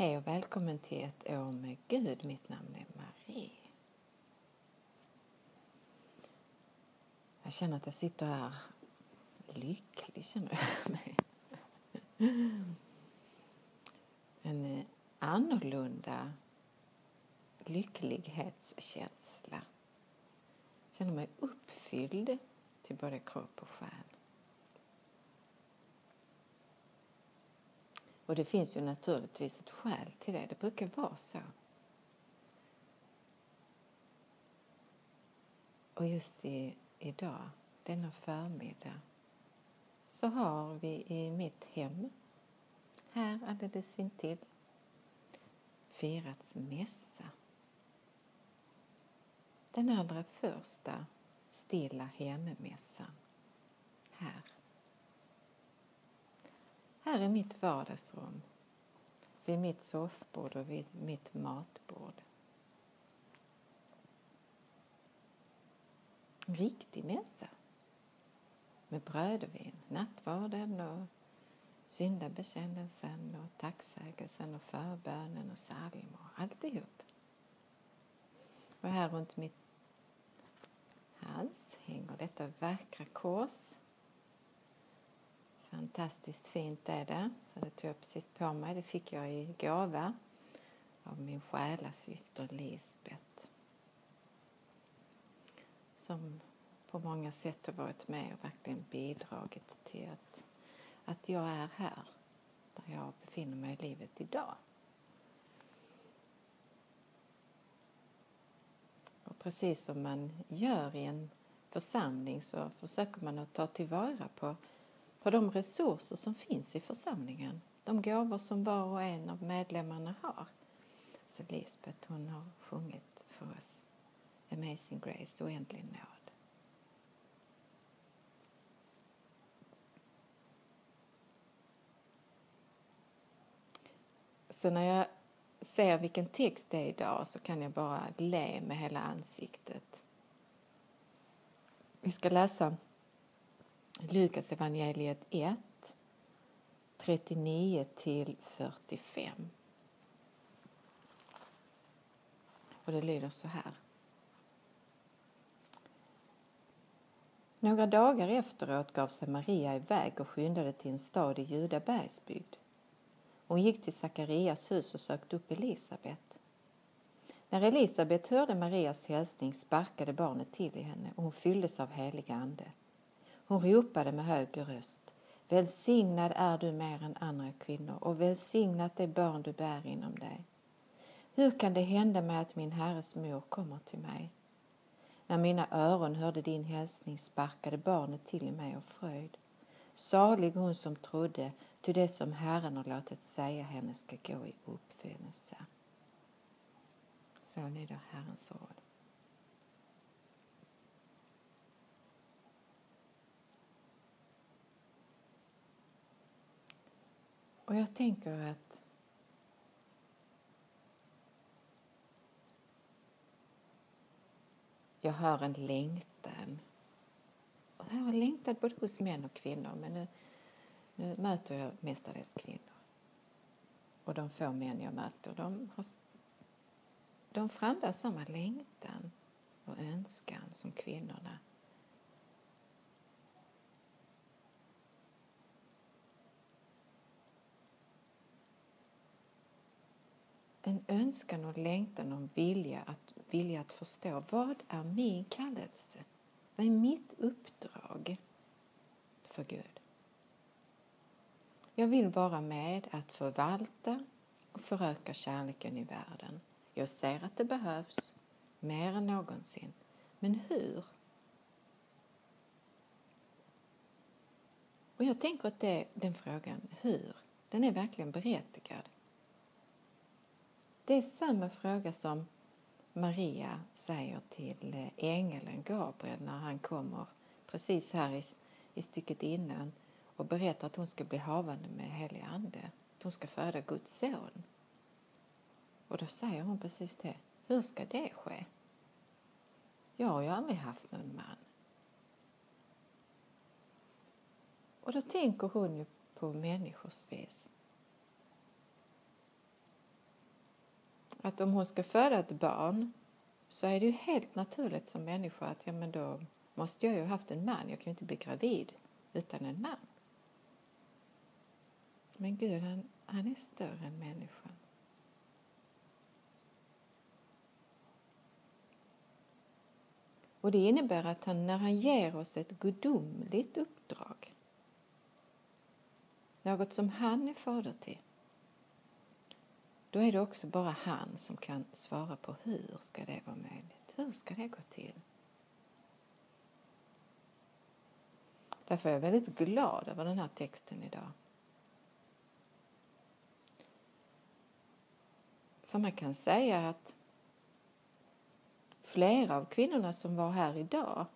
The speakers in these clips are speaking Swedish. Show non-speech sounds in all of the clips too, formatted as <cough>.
Hej och välkommen till ett år med Gud. Mitt namn är Marie. Jag känner att jag sitter här lycklig, känner jag mig. En eh, annorlunda lycklighetskänsla. Jag känner mig uppfylld till både kropp och själ. Och det finns ju naturligtvis ett skäl till det. Det brukar vara så. Och just i, idag, denna förmiddag, så har vi i mitt hem, här alldeles intill, firats mässa. Den allra första stilla hemmässan här här i mitt vardagsrum, vid mitt soffbord och vid mitt matbord. En riktig mässa med bröd och vin, nattvarden och syndabekännelsen och tacksägelsen och förbönen och psalmer, alltihop. Och här runt mitt hals hänger detta vackra kors Fantastiskt fint är det. Så det tog jag precis på mig. Det fick jag i gåva av min själasyster Lisbeth. Som på många sätt har varit med och verkligen bidragit till att, att jag är här, där jag befinner mig i livet idag. Och precis som man gör i en församling så försöker man att ta tillvara på på de resurser som finns i församlingen. De gåvor som var och en av medlemmarna har. Så Lisbeth hon har sjungit för oss Amazing Grace, oändlig nåd. Så när jag ser vilken text det är idag så kan jag bara le med hela ansiktet. Vi ska läsa Lukas evangeliet 1, 39 till 45. Och det lyder så här. Några dagar efteråt gav sig Maria iväg och skyndade till en stad i Judabergsbygd. Hon gick till Sakarias hus och sökte upp Elisabet. När Elisabet hörde Marias hälsning sparkade barnet till i henne och hon fylldes av helig ande. Hon ropade med hög röst. Välsignad är du mer än andra kvinnor och välsignat det barn du bär inom dig. Hur kan det hända mig att min herres mor kommer till mig? När mina öron hörde din hälsning sparkade barnet till i mig av fröjd. Salig hon som trodde, ty det som Herren har låtit säga henne ska gå i uppfyllelse. Så lyder Herrens ord. Och jag tänker att jag hör en längtan. Och jag har längtat både hos män och kvinnor men nu, nu möter jag mestadels kvinnor. Och de få män jag möter de, har, de frambär samma längtan och önskan som kvinnorna en önskan och längtan och vilja att, vilja att förstå vad är min kallelse? Vad är mitt uppdrag för Gud? Jag vill vara med att förvalta och föröka kärleken i världen. Jag ser att det behövs mer än någonsin. Men hur? Och jag tänker att det, den frågan, hur, den är verkligen berättigad. Det är samma fråga som Maria säger till eh, ängeln Gabriel när han kommer precis här i, i stycket innan och berättar att hon ska bli havande med helig ande. Att hon ska föda Guds son. Och då säger hon precis det. Hur ska det ske? Jag har ju aldrig haft någon man. Och då tänker hon ju på människors vis. Att om hon ska föda ett barn så är det ju helt naturligt som människa att ja, men då måste jag ju ha haft en man. Jag kan ju inte bli gravid utan en man. Men Gud, han, han är större än människan. Och det innebär att han, när han ger oss ett gudomligt uppdrag, något som han är fader till, då är det också bara han som kan svara på hur ska det vara möjligt? Hur ska det gå till? Därför är jag väldigt glad över den här texten idag. För man kan säga att flera av kvinnorna som var här idag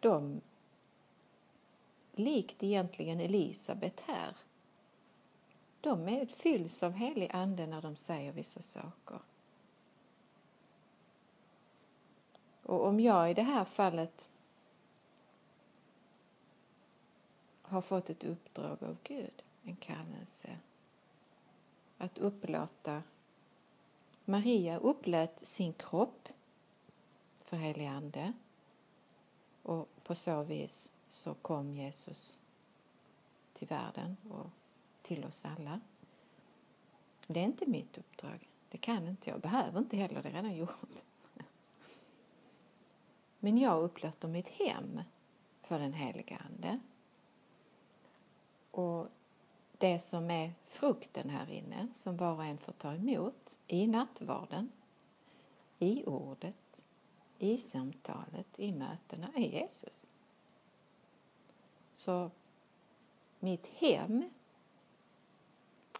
de likt egentligen Elisabet här de fylls av helig ande när de säger vissa saker. Och om jag i det här fallet har fått ett uppdrag av Gud, en kallelse, att upplåta Maria upplät sin kropp för helig ande och på så vis så kom Jesus till världen och till oss alla. Det är inte mitt uppdrag. Det kan inte jag. Behöver inte heller. Det är redan gjort. Men jag upplåter mitt hem för den heliga Ande. Och det som är frukten här inne, som var och en får ta emot i nattvarden, i ordet, i samtalet, i mötena, är Jesus. Så mitt hem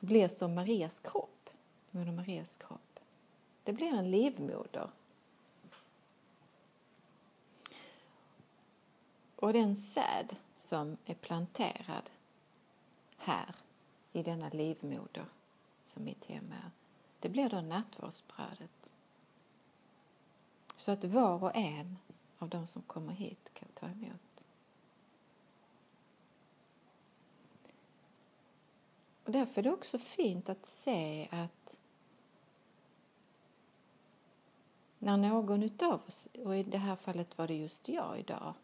blir som Marias kropp, Moder Marias kropp. Det blir en livmoder. Och den säd som är planterad här i denna livmoder som mitt hem är, det blir då nattvardsbrödet. Så att var och en av de som kommer hit kan ta emot. Och därför är det också fint att se att när någon utav oss, och i det här fallet var det just jag idag,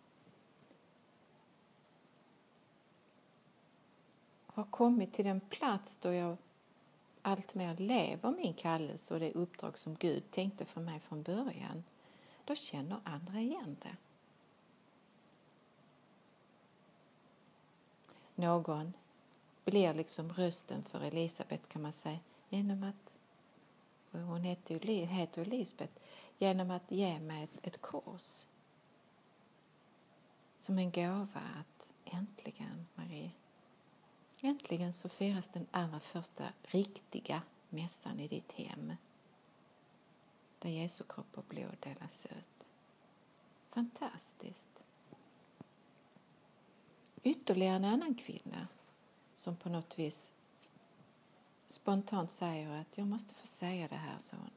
har kommit till den plats då jag alltmer lever min kallelse och det uppdrag som Gud tänkte för mig från början, då känner andra igen det. Någon blir liksom rösten för Elisabet kan man säga genom att, hon heter ju heter Elisabet, genom att ge mig ett, ett kors. Som en gåva att äntligen Marie, Äntligen så firas den allra första riktiga mässan i ditt hem där Jesu kropp och blod delas ut. Fantastiskt! Ytterligare en annan kvinna som på något vis spontant säger att jag måste få säga det här, så hon.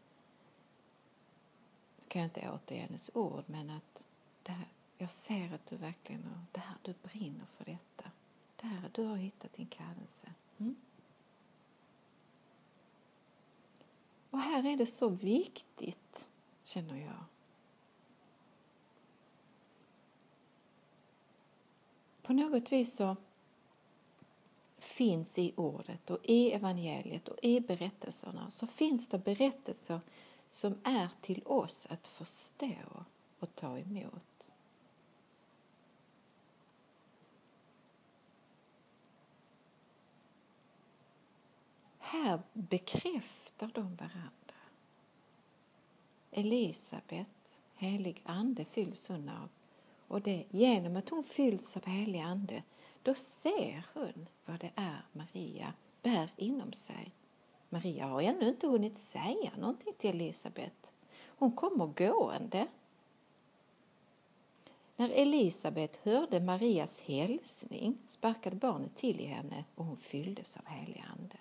Nu kan jag inte återge hennes ord, men att det här, jag ser att du verkligen, det här, du brinner för detta. Där, du har hittat din kallelse. Mm. Och här är det så viktigt, känner jag. På något vis så finns i ordet och i evangeliet och i berättelserna så finns det berättelser som är till oss att förstå och ta emot. här bekräftar de varandra. Elisabet, helig ande, fylls hon av. Och det, genom att hon fylls av helig ande, då ser hon vad det är Maria bär inom sig. Maria har ännu inte hunnit säga någonting till Elisabet. Hon kommer gående. När Elisabet hörde Marias hälsning sparkade barnet till i henne och hon fylldes av helig ande.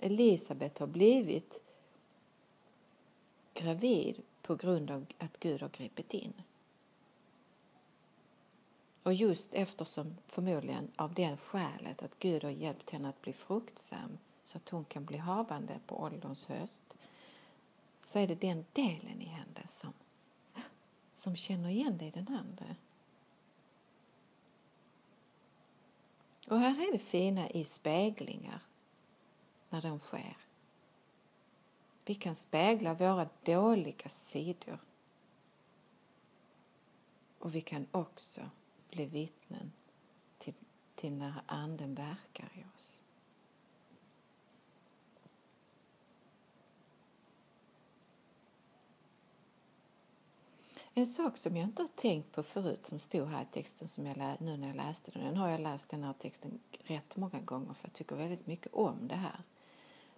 Elisabet har blivit gravid på grund av att Gud har gripit in. Och just eftersom förmodligen av det skälet att Gud har hjälpt henne att bli fruktsam så att hon kan bli havande på ålderns höst så är det den delen i henne som, som känner igen dig den andra. Och här är det fina i speglingar när de sker. Vi kan spegla våra dåliga sidor. Och vi kan också bli vittnen till, till när Anden verkar i oss. En sak som jag inte har tänkt på förut som stod här i texten som jag nu när jag läste den. Den har jag läst den här texten rätt många gånger för jag tycker väldigt mycket om det här.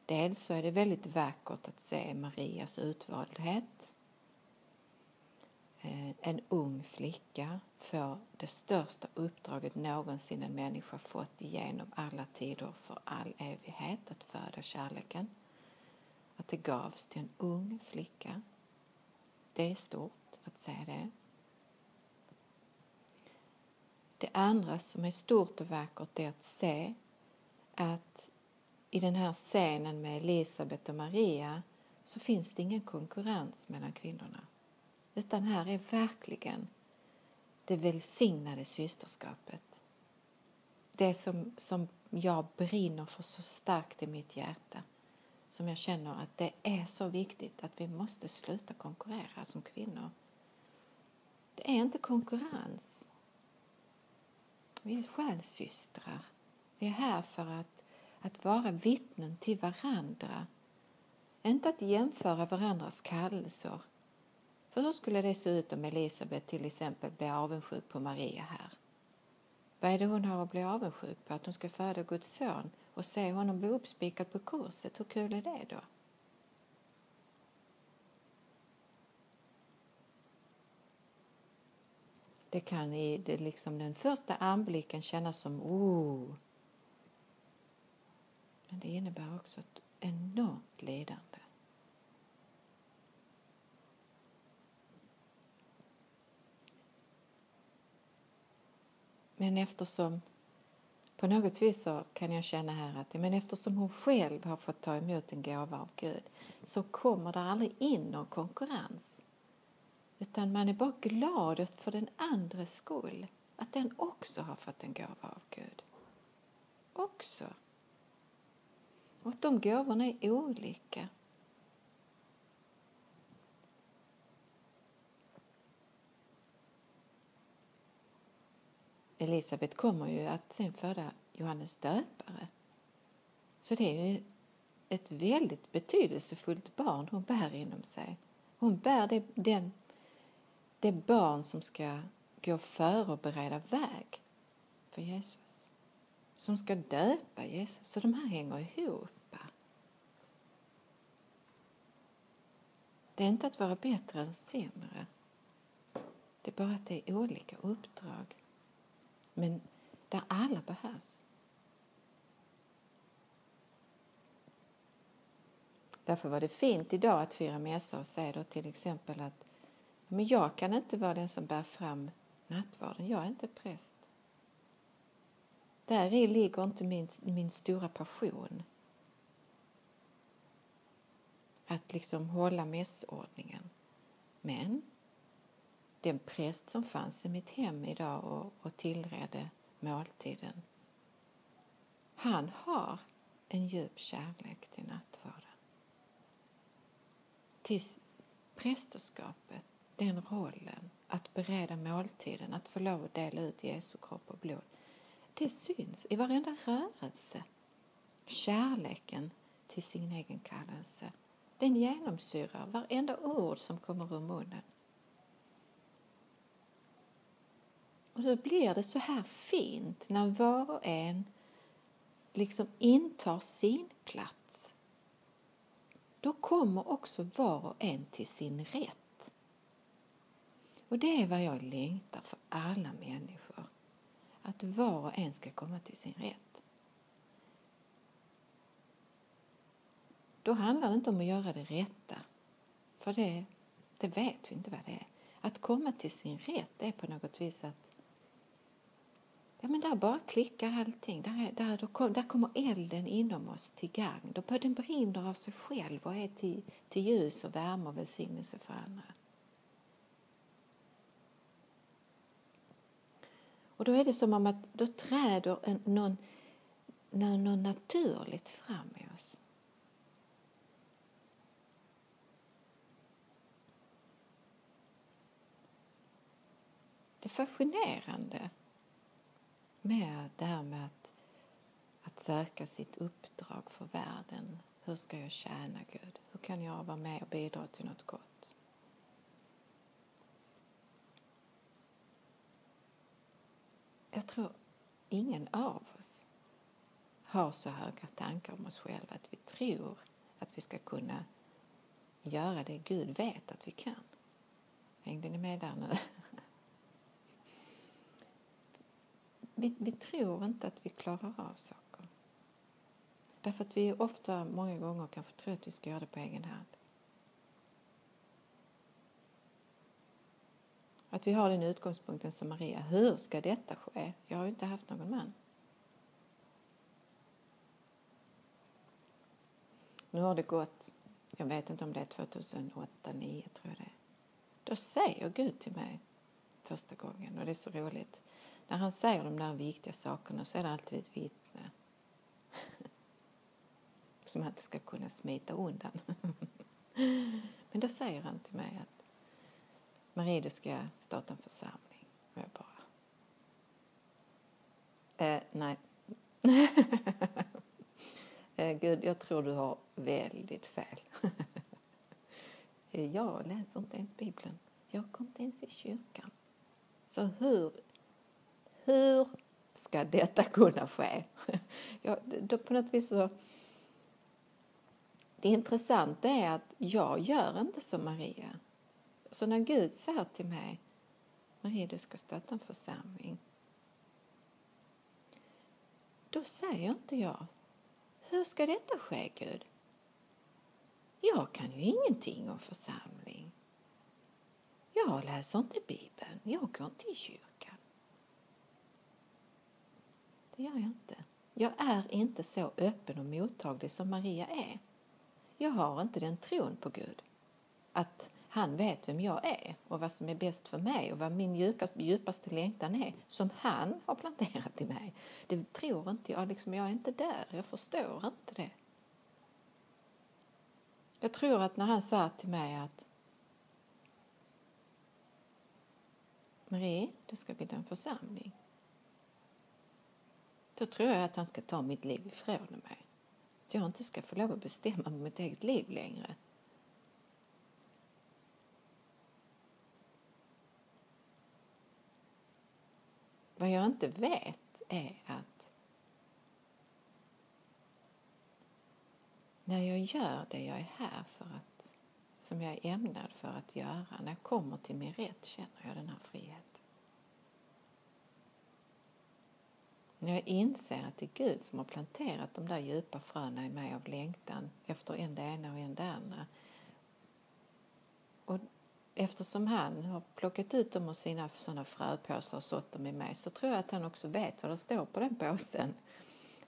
Dels så är det väldigt vackert att se Marias utvaldhet. En ung flicka får det största uppdraget någonsin en människa fått genom alla tider för all evighet, att föda kärleken. Att det gavs till en ung flicka. Det är stort att säga det. Det andra som är stort och vackert är att se att i den här scenen med Elisabet och Maria så finns det ingen konkurrens mellan kvinnorna. Utan här är verkligen det välsignade systerskapet. Det som, som jag brinner för så starkt i mitt hjärta. Som jag känner att det är så viktigt att vi måste sluta konkurrera som kvinnor. Det är inte konkurrens. Vi är själssystrar. Vi är här för att, att vara vittnen till varandra. Inte att jämföra varandras kallelser. För hur skulle det se ut om Elisabet till exempel blir avundsjuk på Maria här? Vad är det hon har att bli avundsjuk på? Att hon ska föda Guds son och se honom bli uppspikad på korset. Hur kul är det då? Det kan i det liksom den första anblicken kännas som oh. Men det innebär också ett enormt lidande. Men eftersom på något vis så kan jag känna här att men eftersom hon själv har fått ta emot en gåva av Gud så kommer det aldrig in någon konkurrens. Utan man är bara glad för den andres skull. Att den också har fått en gåva av Gud. Också. Och att de gåvorna är olika. Elisabet kommer ju att sen föda Johannes döpare. Så det är ju ett väldigt betydelsefullt barn hon bär inom sig. Hon bär det, den det barn som ska gå före och bereda väg för Jesus. Som ska döpa Jesus. Så de här hänger ihop. Det är inte att vara bättre eller sämre. Det är bara att det är olika uppdrag. Men där alla behövs. Därför var det fint idag att fira mässa och säga då till exempel att men jag kan inte vara den som bär fram nattvarden. Jag är inte präst. Där i ligger inte min, min stora passion. Att liksom hålla mässordningen. Men den präst som fanns i mitt hem idag och, och tillredde måltiden. Han har en djup kärlek till nattvarden. Till prästerskapet den rollen, att bereda måltiden, att få lov att dela ut Jesu kropp och blod, det syns i varenda rörelse. Kärleken till sin egen kallelse, den genomsyrar varenda ord som kommer ur munnen. Och då blir det så här fint när var och en liksom intar sin plats. Då kommer också var och en till sin rätt. Och det är vad jag längtar för alla människor. Att var och en ska komma till sin rätt. Då handlar det inte om att göra det rätta. För det, det vet vi inte vad det är. Att komma till sin rätt är på något vis att ja, men där bara klickar allting. Där, där, då, där kommer elden inom oss till gagn. Då den brinner av sig själv och är till, till ljus och värme och välsignelse för andra. Och då är det som om att då träder en, någon, någon naturligt fram i oss. Det är fascinerande med det här med att, att söka sitt uppdrag för världen. Hur ska jag tjäna Gud? Hur kan jag vara med och bidra till något gott? Jag tror ingen av oss har så höga tankar om oss själva att vi tror att vi ska kunna göra det Gud vet att vi kan. Hängde ni med där nu? Vi, vi tror inte att vi klarar av saker. Därför att vi ofta, många gånger, kanske tror att vi ska göra det på egen hand. Att vi har den utgångspunkten som Maria. Hur ska detta ske? Jag har ju inte haft någon man. Nu har det gått, jag vet inte om det är 2008, 2009 tror jag det är. Då säger Gud till mig första gången och det är så roligt. När han säger de där viktiga sakerna så är det alltid ett vittne. Eh, <laughs> som inte ska kunna smita undan. <laughs> Men då säger han till mig att Marie, du ska starta en församling. Och jag bara... Eh, nej. <laughs> eh, Gud, jag tror du har väldigt fel. Eh, jag läser inte ens Bibeln. Jag kom inte ens i kyrkan. Så hur hur ska detta kunna ske? <laughs> ja, då på något vis så... Det intressanta är att jag gör inte som Maria. Så när Gud säger till mig Maria, du ska stötta en församling. Då säger inte jag Hur ska detta ske, Gud? Jag kan ju ingenting om församling. Jag läser inte Bibeln. Jag går inte i kyrkan. Det gör jag inte. Jag är inte så öppen och mottaglig som Maria är. Jag har inte den tron på Gud. Att han vet vem jag är och vad som är bäst för mig och vad min djupaste längtan är som han har planterat i mig. Det tror inte jag. Liksom, jag är inte där. Jag förstår inte det. Jag tror att när han sa till mig att Marie, du ska bilda en församling. Då tror jag att han ska ta mitt liv ifrån mig. Att jag inte ska få lov att bestämma mitt eget liv längre. Vad jag inte vet är att när jag gör det jag är här för att, som jag är ämnad för att göra, när jag kommer till min rätt känner jag den här friheten. När jag inser att det är Gud som har planterat de där djupa fröna i mig av längtan efter en det ena och en det andra. Och eftersom han har plockat ut dem ur sina sådana fröpåsar och sått dem i mig så tror jag att han också vet vad det står på den påsen.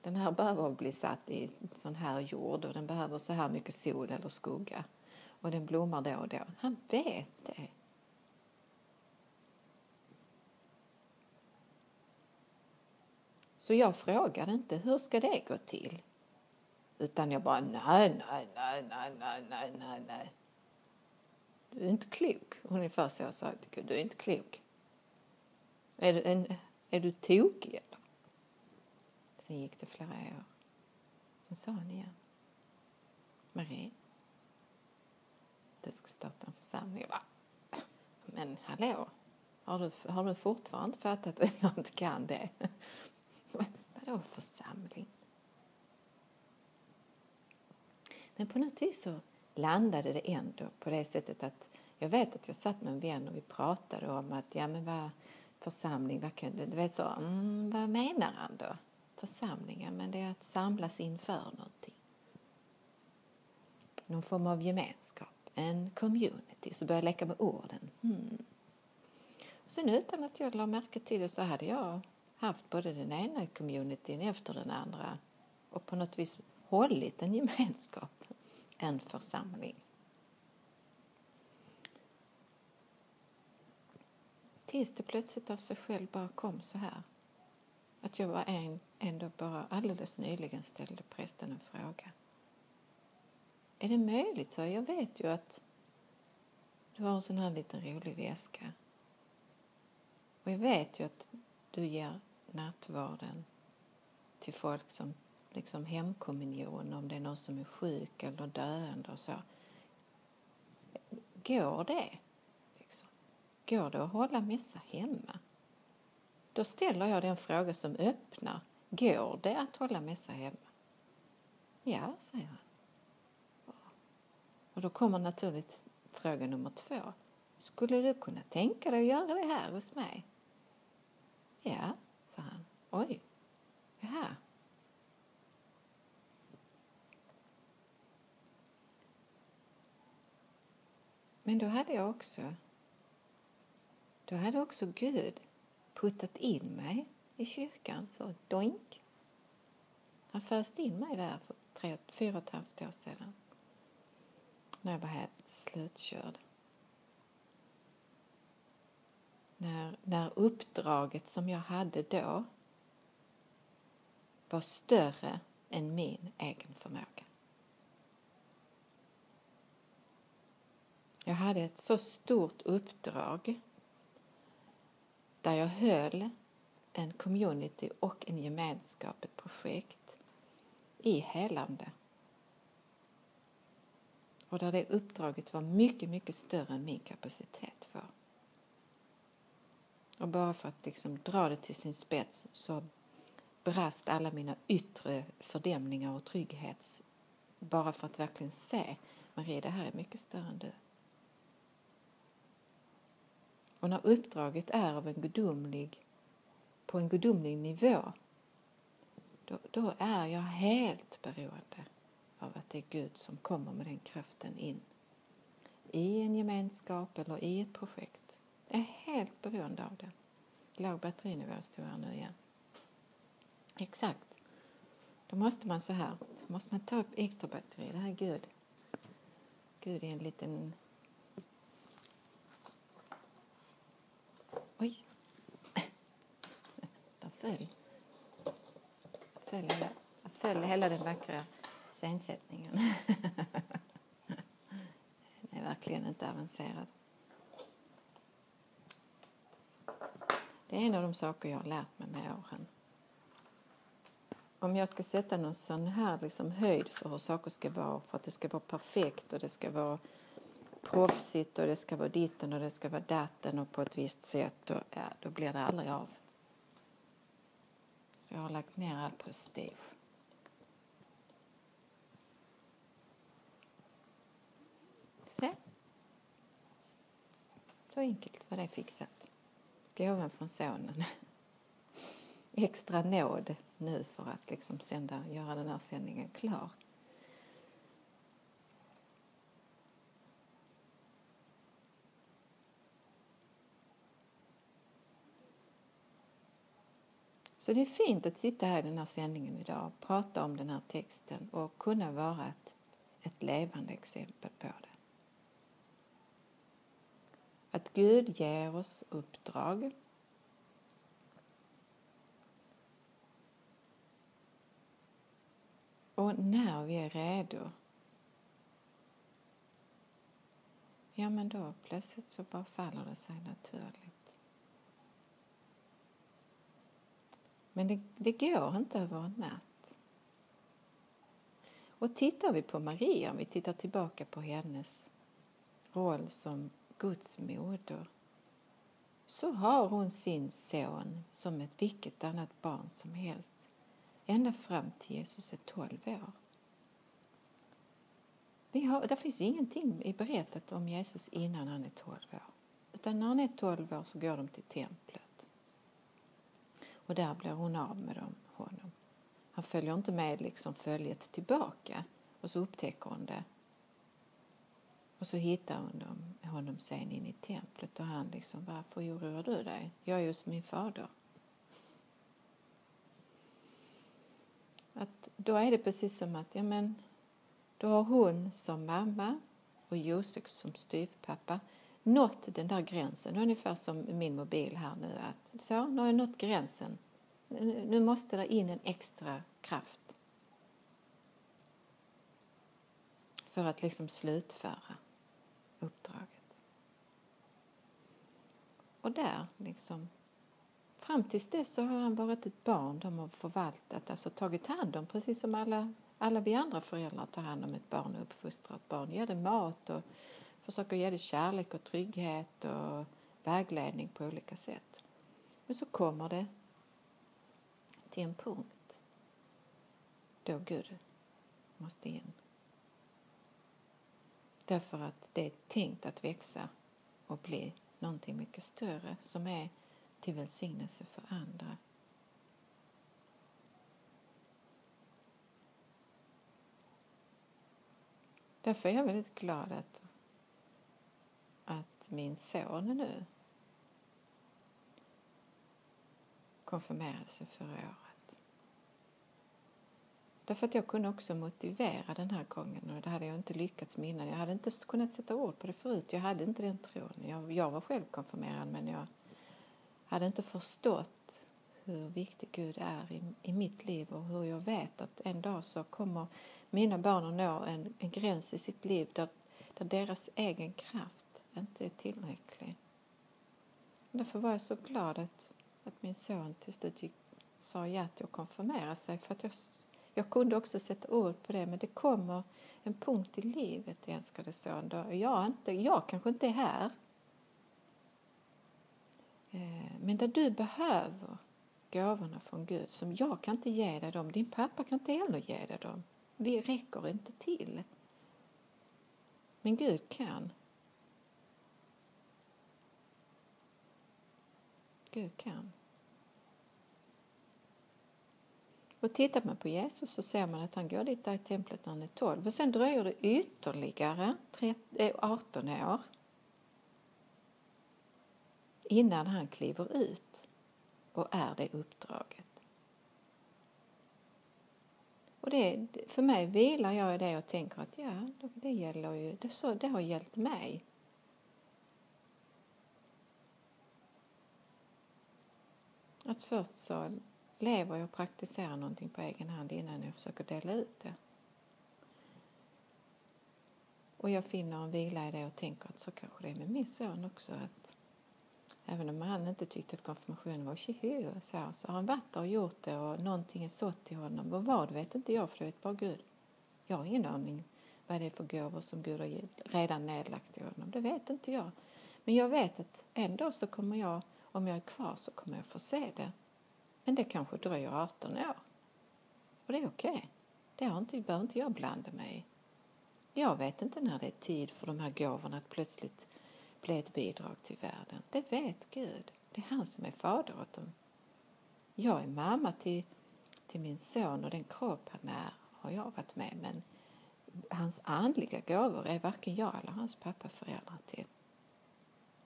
Den här behöver bli satt i sån här jord och den behöver så här mycket sol eller skugga. Och den blommar då och då. Han vet det. Så jag frågade inte hur ska det gå till? Utan jag bara nej, nej, nej, nej, nej, nej, nej, nej. Du är inte klok. Ungefär så jag sa till Gud, du är inte klok. Är du, en, är du tokig eller? Sen gick det flera år. Sen sa han igen. Marie, du ska starta en församling. Va? men hallå, har du, har du fortfarande fattat att jag inte kan det? Vadå församling? Men på något vis så landade det ändå på det sättet att jag vet att jag satt med en vän och vi pratade om att ja men vad församling, vad kan du vet så, mm, vad menar han då? Församlingen, men det är att samlas inför någonting. Någon form av gemenskap, en community, så började jag leka med orden. Mm. Sen utan att jag la märke till det så hade jag haft både den ena communityn efter den andra och på något vis hållit en gemenskap, en församling. Tills det plötsligt av sig själv bara kom så här. Att jag var en, ändå bara alldeles nyligen ställde prästen en fråga. Är det möjligt? Så jag vet ju att du har en sån här liten rolig väska. Och jag vet ju att du ger nattvarden till folk som liksom hemkommunion om det är någon som är sjuk eller döende och så. Går det? Liksom? Går det att hålla mässa hemma? Då ställer jag den fråga som öppnar. Går det att hålla mässa hemma? Ja, säger han. Och då kommer naturligt fråga nummer två. Skulle du kunna tänka dig att göra det här hos mig? Ja. Oj, jaha. Men då hade jag också, då hade också Gud puttat in mig i kyrkan för doink. Han föste in mig där för tre, fyra och ett halvt år sedan. När jag var helt slutkörd. När, när uppdraget som jag hade då var större än min egen förmåga. Jag hade ett så stort uppdrag där jag höll en community och en gemenskap, ett projekt i helande. Och där det uppdraget var mycket, mycket större än min kapacitet var. Och bara för att liksom dra det till sin spets så brast alla mina yttre fördämningar och trygghets bara för att verkligen se Marie, det här är mycket större än du. Och när uppdraget är av en gudomlig, på en gudomlig nivå då, då är jag helt beroende av att det är Gud som kommer med den kraften in i en gemenskap eller i ett projekt. Jag är helt beroende av det. Låg batterinivå står här nu igen. Exakt. Då måste man så här, så måste man ta upp extra batteri. Det här är Gud. Gud är en liten Oj. <laughs> Där föll. Föll hela, föll hela den vackra scensättningen. <laughs> den är verkligen inte avancerad. Det är en av de saker jag har lärt mig med åren. Om jag ska sätta någon sån här liksom höjd för hur saker ska vara, för att det ska vara perfekt och det ska vara proffsigt och det ska vara ditten och det ska vara datten och på ett visst sätt, och, ja, då blir det aldrig av. Så jag har lagt ner all prestige. Se. Så enkelt var det fixat. Gåvan från sonen. <laughs> Extra nåd nu för att liksom sända, göra den här sändningen klar. Så det är fint att sitta här i den här sändningen idag och prata om den här texten och kunna vara ett, ett levande exempel på det. Att Gud ger oss uppdrag. Och när vi är redo, ja men då plötsligt så bara faller det sig naturligt. Men det, det går inte över en natt. Och tittar vi på Maria, om vi tittar tillbaka på hennes roll som Guds moder så har hon sin son som ett vilket annat barn som helst ända fram till Jesus är 12 år. Vi har, det finns ingenting i berättat om Jesus innan han är 12 år. Utan när han är 12 år så går de till templet. Och där blir hon av med dem, honom. Han följer inte med liksom följet tillbaka och så upptäcker hon det. Och så hittar hon dem, honom sen in i templet och han liksom, varför oroar du dig? Jag är ju som min fader. Då är det precis som att ja, men, då har hon som mamma och Josef som styvpappa nått den där gränsen. Ungefär som min mobil här nu. Att, så, nu har jag nått gränsen. Nu måste det in en extra kraft. För att liksom slutföra uppdraget. Och där liksom Fram tills dess så har han varit ett barn de har förvaltat, alltså tagit hand om precis som alla, alla vi andra föräldrar tar hand om ett barn och uppfostrar ett barn. Ger det mat och försöker ge det kärlek och trygghet och vägledning på olika sätt. Men så kommer det till en punkt då Gud måste in. Därför att det är tänkt att växa och bli någonting mycket större som är till välsignelse för andra. Därför är jag väldigt glad att, att min son nu konfirmerade sig förra året. Därför att jag kunde också motivera den här gången och det hade jag inte lyckats med innan. Jag hade inte kunnat sätta ord på det förut. Jag hade inte den tron. Jag, jag var själv konfirmerad men jag hade inte förstått hur viktig Gud är i, i mitt liv och hur jag vet att en dag så kommer mina barn att nå en, en gräns i sitt liv där, där deras egen kraft inte är tillräcklig. Därför var jag så glad att, att min son till slut gick, sa ja till att konfirmera sig för att jag, jag kunde också sätta ord på det men det kommer en punkt i livet, älskade son, då jag, inte, jag kanske inte är här Eh, men där du behöver gåvorna från Gud som jag kan inte ge dig dem, din pappa kan inte heller ge dig dem. Vi räcker inte till. Men Gud kan. Gud kan. Och tittar man på Jesus så ser man att han går dit där i templet när han är 12 och sen dröjer det ytterligare 18 eh, år innan han kliver ut och är det uppdraget. Och det, för mig vilar jag i det och tänker att ja, det gäller ju, det, så, det har hjälpt mig. Att först så lever jag och praktiserar någonting på egen hand innan jag försöker dela ut det. Och jag finner en vila i det och tänker att så kanske det är med min son också. att Även om han inte tyckte att konfirmationen var tjoho så, så har han varit där och gjort det och någonting är sått i honom. Och vad vet inte jag, för det vet bara Gud. Jag har ingen aning vad det är för gåvor som Gud har redan nedlagt i honom. Det vet inte jag. Men jag vet att en dag så kommer jag, om jag är kvar, så kommer jag få se det. Men det kanske dröjer 18 år. Och det är okej. Okay. Det har inte, behöver inte jag blanda mig i. Jag vet inte när det är tid för de här gåvorna att plötsligt bli ett bidrag till världen. Det vet Gud. Det är han som är fader åt dem. Jag är mamma till, till min son och den kropp han är har jag varit med men hans andliga gåvor är varken jag eller hans pappa föräldrar till.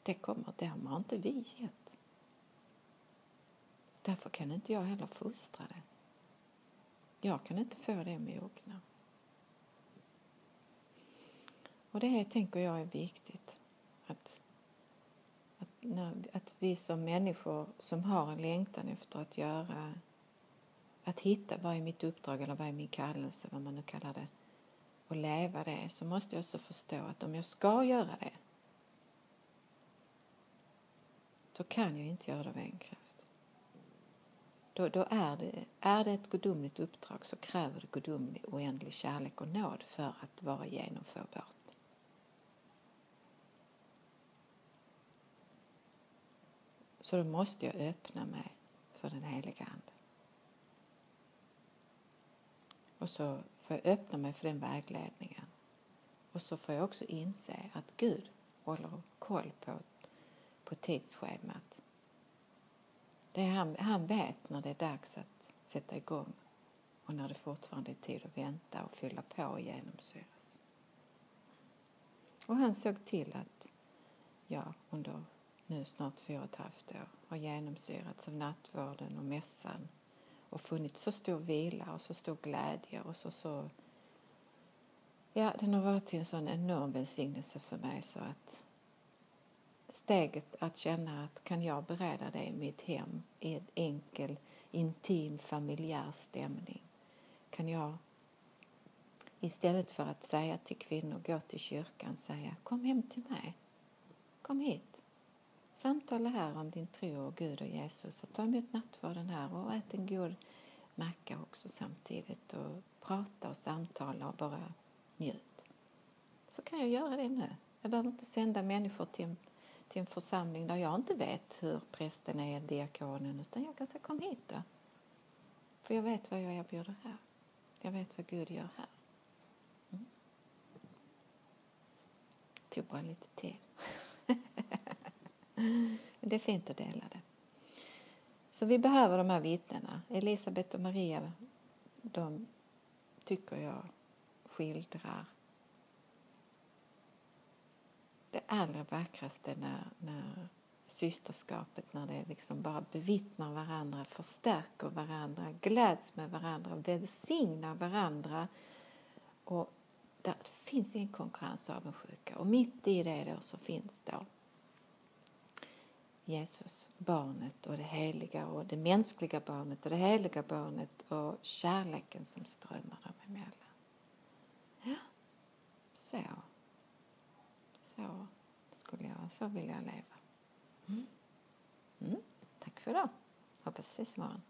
Det kommer, det har inte vi gett. Därför kan inte jag heller fostra det. Jag kan inte få det mogna. Och det tänker jag är viktigt. Att, när, att vi som människor som har en längtan efter att göra att hitta vad är mitt uppdrag eller vad är min kallelse, vad man nu kallar det, och leva det så måste jag också förstå att om jag ska göra det då kan jag inte göra det av egen kraft. Då, då är, det, är det ett gudomligt uppdrag så kräver det gudomlig oändlig kärlek och nåd för att vara genomförbart. Så då måste jag öppna mig för den heliga Ande. Och så får jag öppna mig för den vägledningen. Och så får jag också inse att Gud håller koll på, på tidsschemat. Det är han, han vet när det är dags att sätta igång och när det fortfarande är tid att vänta och fylla på och genomsyras. Och han såg till att jag under nu snart fyra och ett halvt år har genomsyrats av nattvården och mässan och funnit så stor vila och så stor glädje och så, så Ja, den har varit till en sån enorm välsignelse för mig så att steget att känna att kan jag bereda dig mitt hem i en enkel, intim, familjär stämning? Kan jag istället för att säga till kvinnor, gå till kyrkan, säga kom hem till mig. Kom hit. Samtala här om din tro och Gud och Jesus och ta emot nattvarden här och ät en god macka också samtidigt och prata och samtala och bara njut. Så kan jag göra det nu. Jag behöver inte sända människor till en, till en församling där jag inte vet hur prästen är, diakonen, utan jag kan säga kom hit då. För jag vet vad jag erbjuder här. Jag vet vad Gud gör här. Mm. Tog bara lite till. Men det är fint att dela det. Så vi behöver de här vittnena. Elisabet och Maria, de tycker jag skildrar det allra vackraste när, när systerskapet, när det liksom bara bevittnar varandra, förstärker varandra, gläds med varandra, välsignar varandra. Och där finns ingen konkurrens och avundsjuka. Och mitt i det då så finns då Jesus, barnet och det heliga och det mänskliga barnet och det heliga barnet och kärleken som strömmar dem emellan. Ja, så. Så skulle jag, så vill jag leva. Mm. Mm. Tack för idag. Hoppas vi ses imorgon.